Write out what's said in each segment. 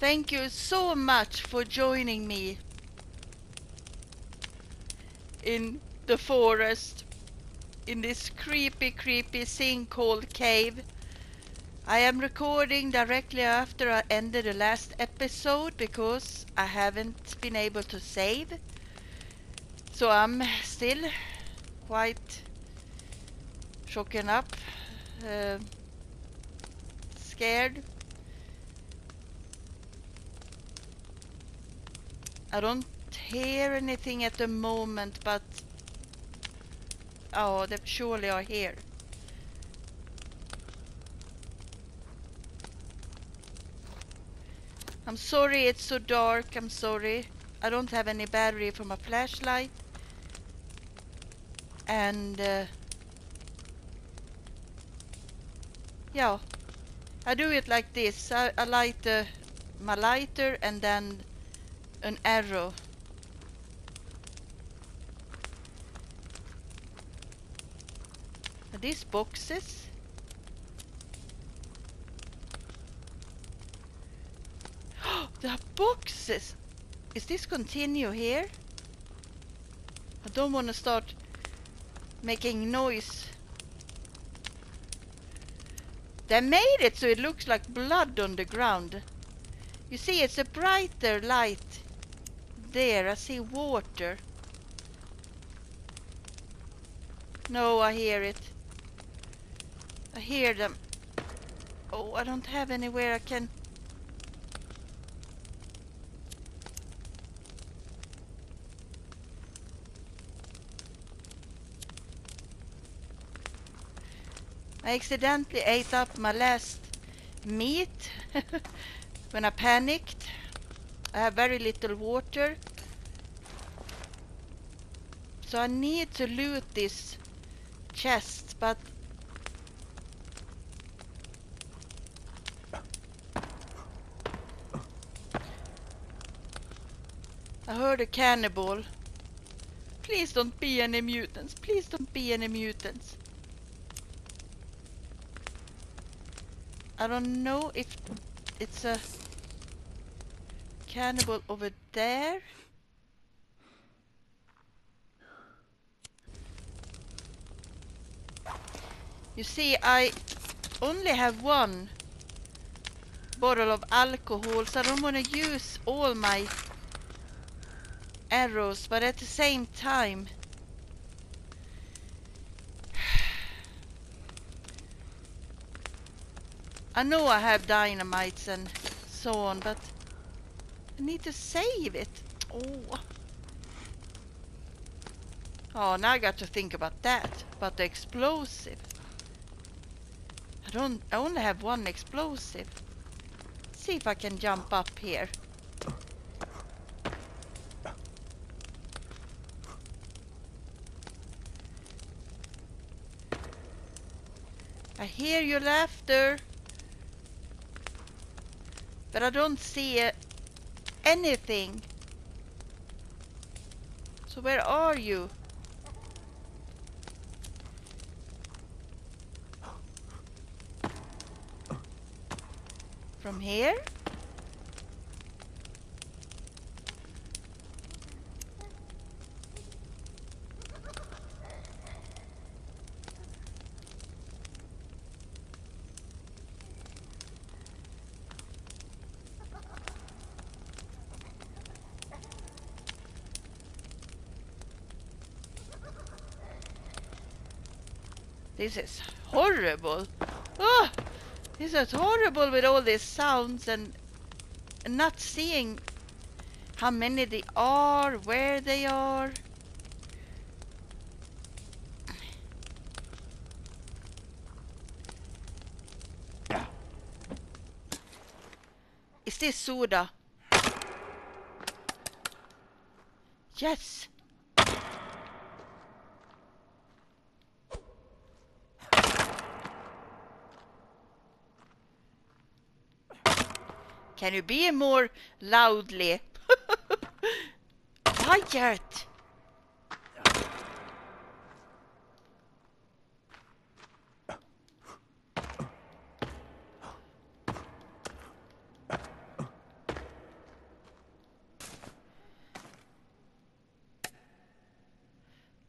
Thank you so much for joining me in the forest in this creepy, creepy sinkhole cave. I am recording directly after I ended the last episode because I haven't been able to save. So I'm still quite shooken up, uh, scared. I don't hear anything at the moment, but oh, they surely are here. I'm sorry it's so dark, I'm sorry. I don't have any battery for my flashlight. And uh, yeah, I do it like this. I, I light uh, my lighter and then an arrow. Are these boxes? there are boxes! Is this continue here? I don't want to start making noise. They made it so it looks like blood on the ground. You see, it's a brighter light. There, I see water. No, I hear it. I hear them. Oh, I don't have anywhere I can... I accidentally ate up my last meat when I panicked. I have very little water. So I need to loot this chest, but I heard a cannibal. Please don't be any mutants. Please don't be any mutants. I don't know if it's a cannibal over there. You see, I only have one bottle of alcohol, so I don't want to use all my arrows, but at the same time I know I have dynamites and so on, but I need to save it. Oh. Oh, now I got to think about that. About the explosive. I don't... I only have one explosive. See if I can jump up here. I hear your laughter. But I don't see uh, anything. So where are you? From here? This is horrible. Oh, this is horrible with all these sounds and not seeing how many they are, where they are. Is this soda? Yes. Can you be more loudly? Quiet!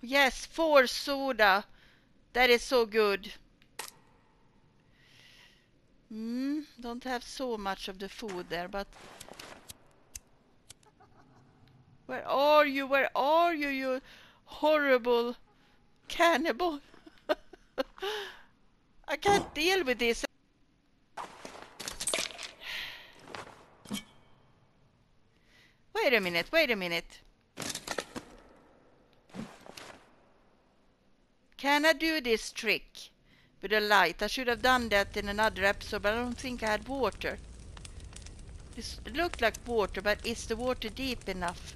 Yes, four soda. That is so good. Mm, don't have so much of the food there, but... Where are you? Where are you, you horrible cannibal? I can't deal with this. Wait a minute, wait a minute. Can I do this trick with a light? I should have done that in another episode, but I don't think I had water. This looked like water, but is the water deep enough?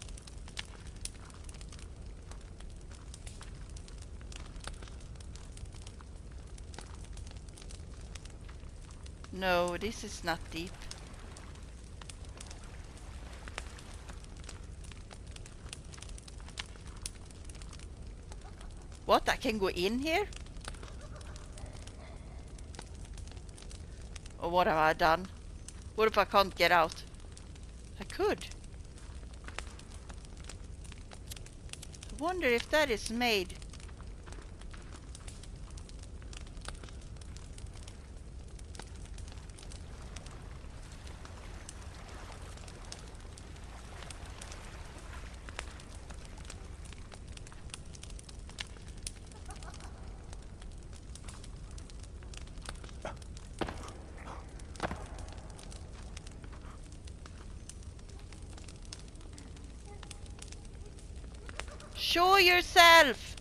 No, this is not deep. What? I can go in here? Or what have I done? What if I can't get out? I could. I wonder if that is made. Yourself!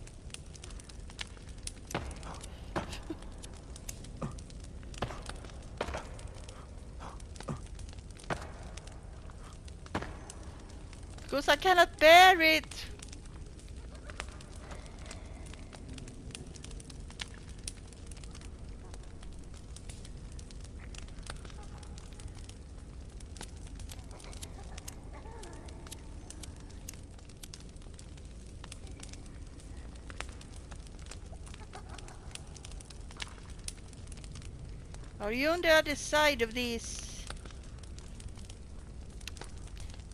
because I cannot bear it. Are you on the other side of this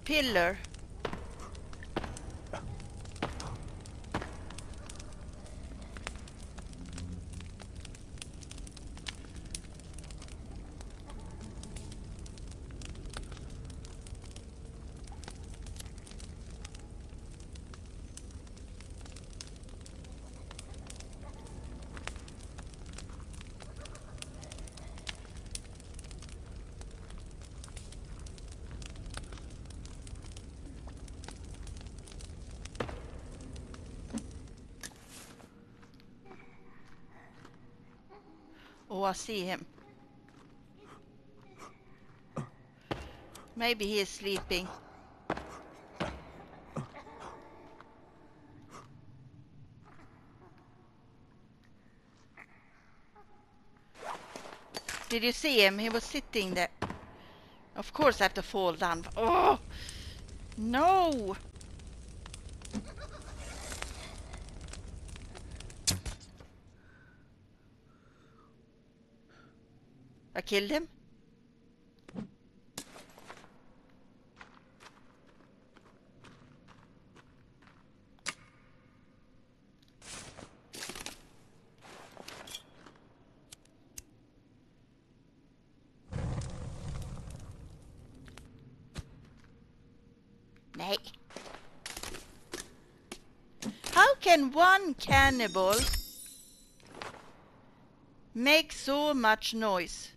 pillar? Oh, I see him. Maybe he is sleeping. Did you see him? He was sitting there. Of course I have to fall down. Oh! No! I killed him? Nej. How can one cannibal make so much noise?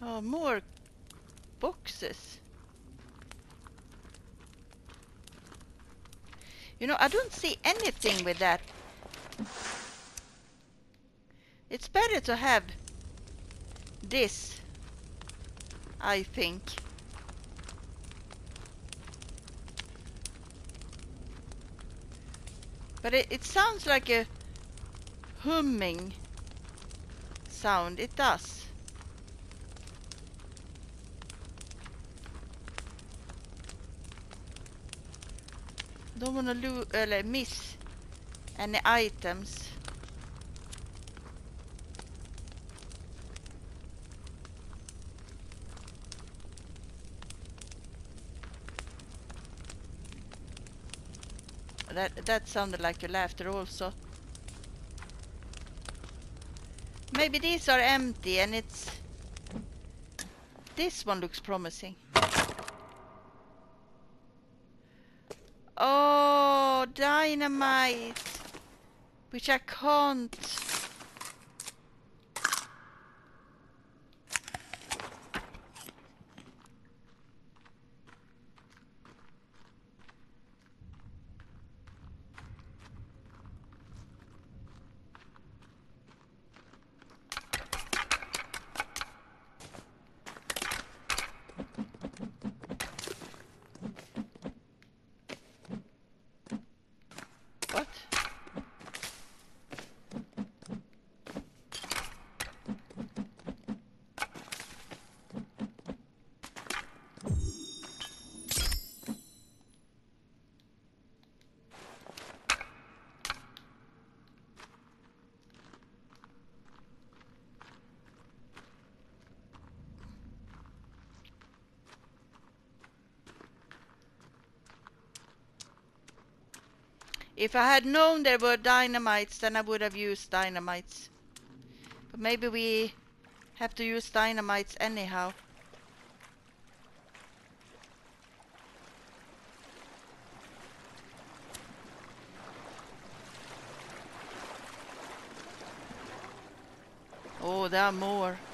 Oh, more boxes. You know, I don't see anything with that. It's better to have this, I think. But it, it sounds like a humming sound. It does. Don't wanna lose, eller miss any items. That that sounded like a laughter also. Maybe these are empty and it's... This one looks promising. Oh, dynamite! Which I can't... What? If I had known there were dynamites, then I would have used dynamites. But maybe we have to use dynamites anyhow. Oh, there are more.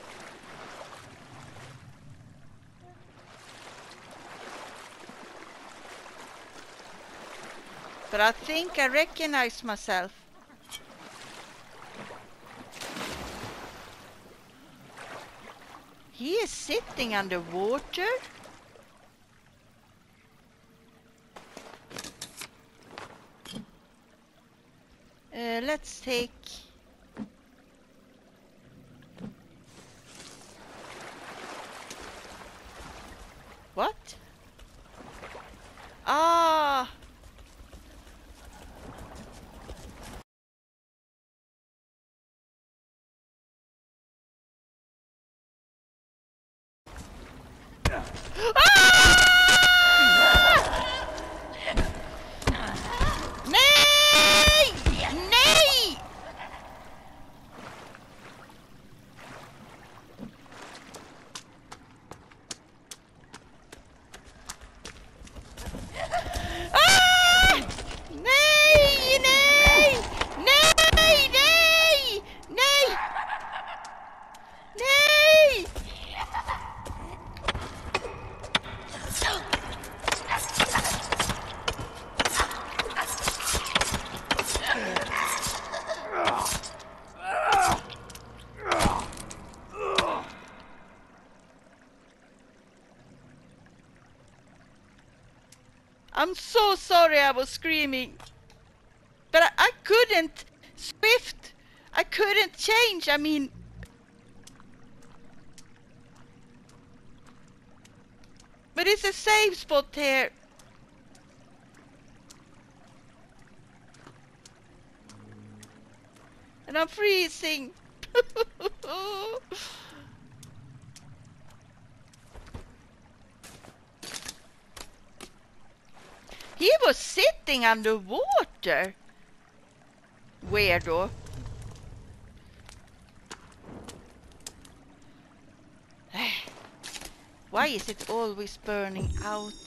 But I think I recognize myself. He is sitting underwater. Uh, let's take... What? Ah! Nej! Nej! Ah! Nej, nej! Nej, nej! Nej! Nej! I'm so sorry I was screaming. But I, I couldn't swift. I couldn't change. I mean, but it's a safe spot here. And I'm freezing. He was sitting underwater. Weirdo. Äh. Why is it always burning out?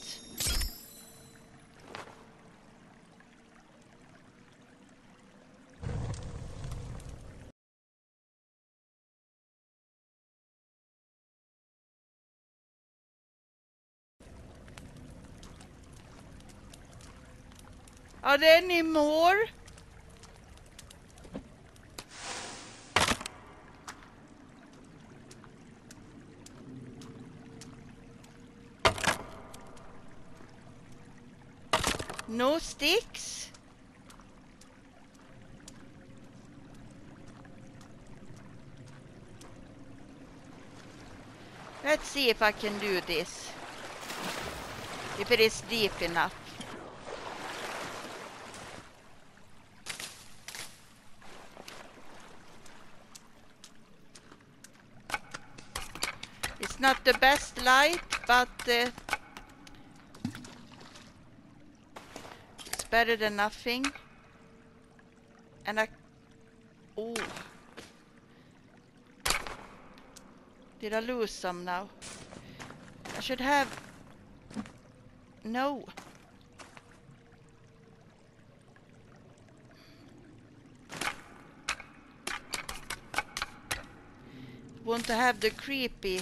Are there any more? No sticks? Let's see if I can do this. If it is deep enough. Not the best light, but uh, it's better than nothing. And I... Oh. Did I lose some now? I should have... No. Want to have the creepy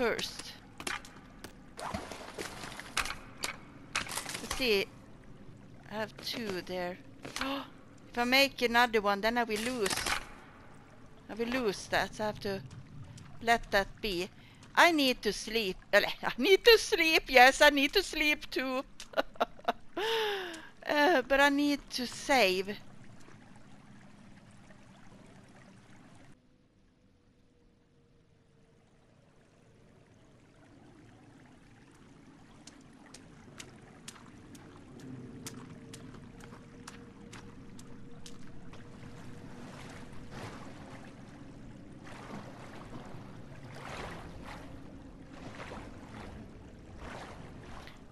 first. Let's see. I have two there. if I make another one, then I will lose. I will lose that. So I have to let that be. I need to sleep. I need to sleep. Yes, I need to sleep too. uh, but I need to save.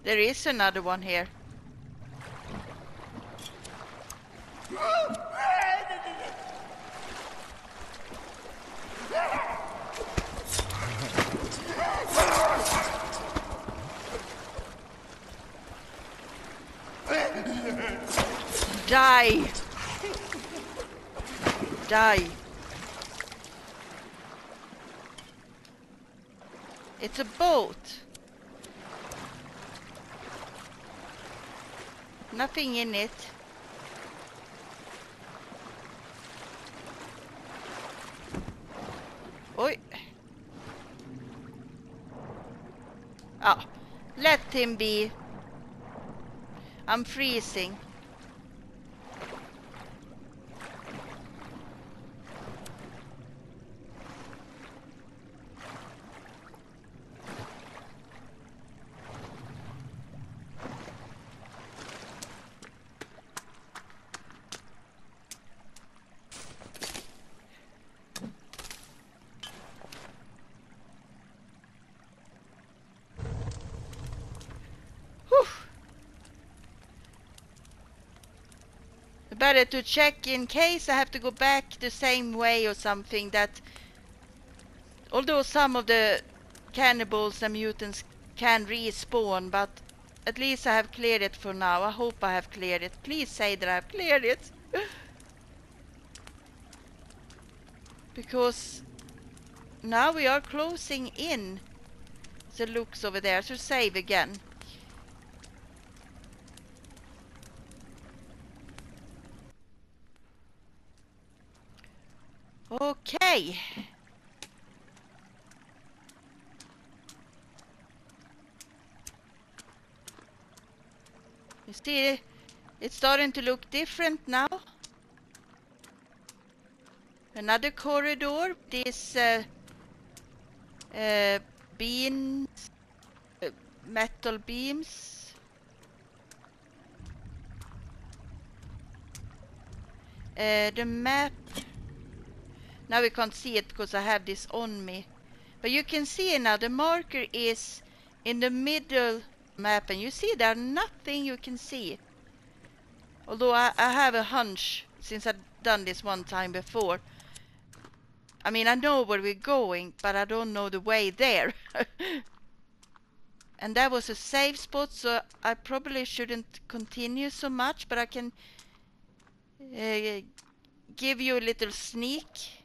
There is another one here. Die! Die! It's a boat! Nothing in it. Oi. Ah, let him be. I'm freezing. Better to check in case I have to go back the same way or something that although some of the cannibals and mutants can respawn but at least I have cleared it for now. I hope I have cleared it. Please say that I have cleared it. because now we are closing in the looks over there. So save again. Okay. You see, it's starting to look different now. Another corridor. These uh, uh, beams, uh, metal beams. Uh, the map now we can't see it because I have this on me. But you can see now the marker is in the middle map and you see there nothing you can see. Although I, I have a hunch since I've done this one time before. I mean I know where we're going but I don't know the way there. and that was a safe spot so I probably shouldn't continue so much but I can uh, give you a little sneak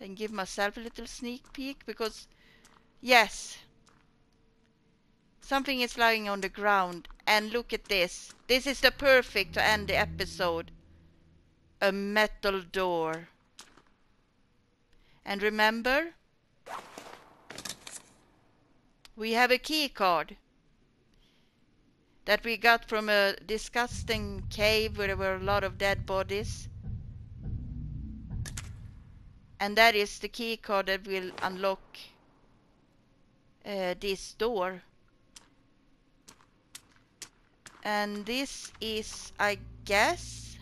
and give myself a little sneak peek because yes something is lying on the ground. And look at this. This is the perfect to end the episode. A metal door. And remember we have a key card that we got from a disgusting cave where there were a lot of dead bodies and that is the key card that will unlock uh, this door and this is I guess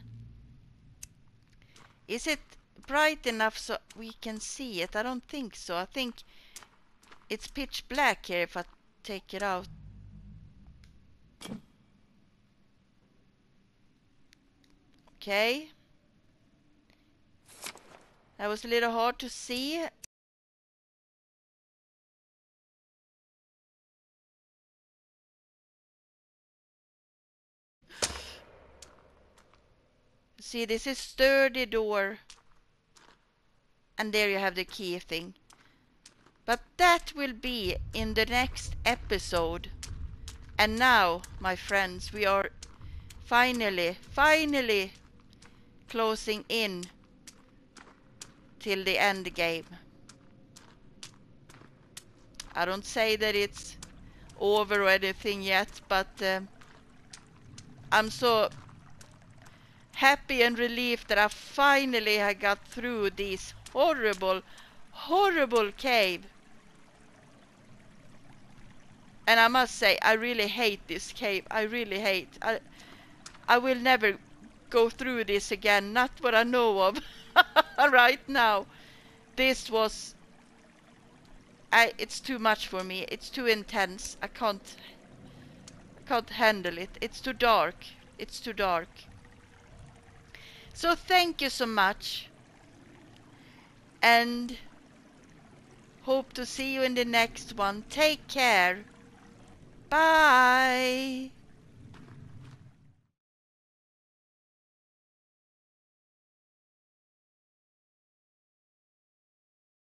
is it bright enough so we can see it? I don't think so. I think it's pitch black here if I take it out. Okay. That was a little hard to see. See, this is sturdy door. And there you have the key thing. But that will be in the next episode. And now, my friends, we are finally, finally closing in till the end game. I don't say that it's over or anything yet, but uh, I'm so happy and relieved that I finally I got through this horrible, horrible cave. And I must say, I really hate this cave. I really hate. I, I will never go through this again. Not what I know of right now. This was... I, it's too much for me. It's too intense. I can't... I can't handle it. It's too dark. It's too dark. So thank you so much. And hope to see you in the next one. Take care. Bye.